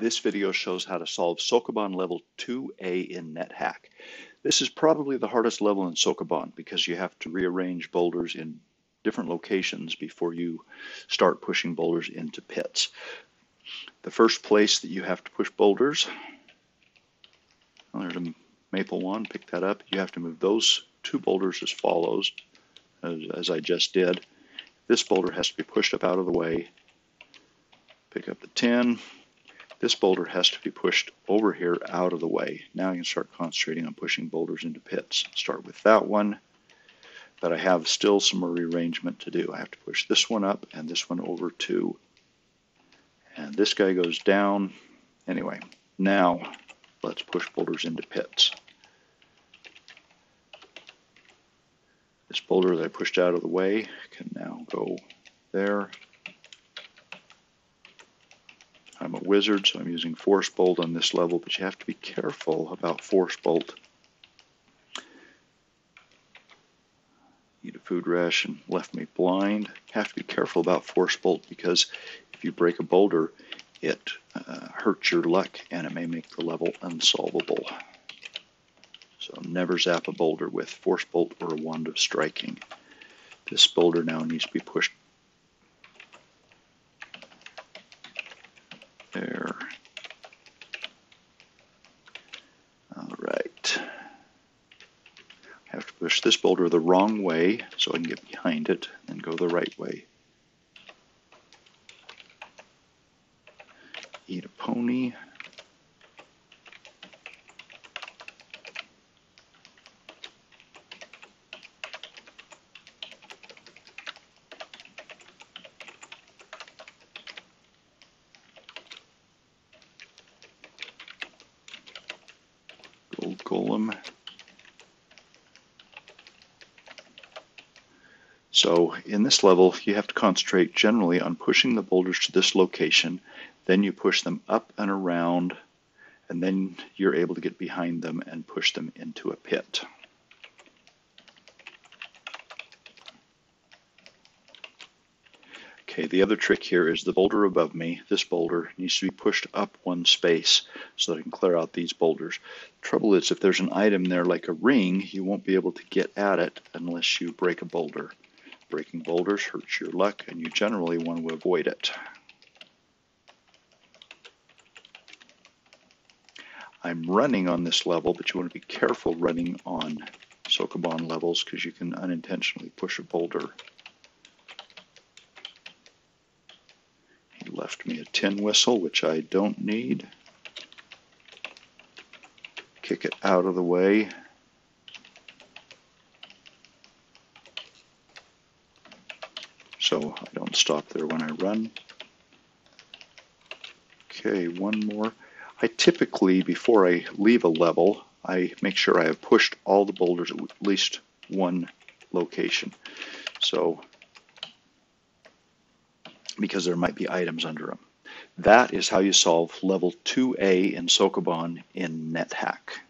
This video shows how to solve Sokoban level 2A in NetHack. This is probably the hardest level in Sokoban because you have to rearrange boulders in different locations before you start pushing boulders into pits. The first place that you have to push boulders, well, there's a maple one, pick that up. You have to move those two boulders as follows, as, as I just did. This boulder has to be pushed up out of the way. Pick up the 10, this boulder has to be pushed over here out of the way. Now I can start concentrating on pushing boulders into pits. Start with that one, but I have still some rearrangement to do. I have to push this one up and this one over too. And this guy goes down. Anyway, now let's push boulders into pits. This boulder that I pushed out of the way can now go there I'm a wizard, so I'm using force bolt on this level, but you have to be careful about force bolt. Eat a food ration left me blind. Have to be careful about force bolt because if you break a boulder, it uh, hurts your luck and it may make the level unsolvable. So never zap a boulder with force bolt or a wand of striking. This boulder now needs to be pushed There. All right. I have to push this boulder the wrong way so I can get behind it and go the right way. Eat a pony. Golem. So in this level, you have to concentrate generally on pushing the boulders to this location. Then you push them up and around, and then you're able to get behind them and push them into a pit. Okay, the other trick here is the boulder above me, this boulder, needs to be pushed up one space so that I can clear out these boulders. Trouble is, if there's an item there like a ring, you won't be able to get at it unless you break a boulder. Breaking boulders hurts your luck, and you generally want to avoid it. I'm running on this level, but you want to be careful running on Sokoban levels because you can unintentionally push a boulder left me a tin whistle, which I don't need. Kick it out of the way. So I don't stop there when I run. Okay, one more. I typically, before I leave a level, I make sure I have pushed all the boulders at least one location. So because there might be items under them. That is how you solve level 2A in Sokoban in NetHack.